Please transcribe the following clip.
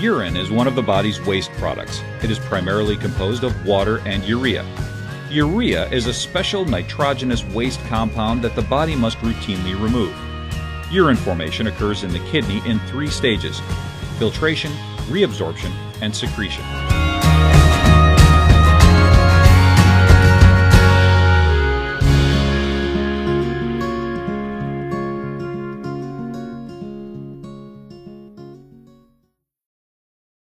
Urine is one of the body's waste products. It is primarily composed of water and urea. Urea is a special nitrogenous waste compound that the body must routinely remove. Urine formation occurs in the kidney in three stages filtration, reabsorption, and secretion.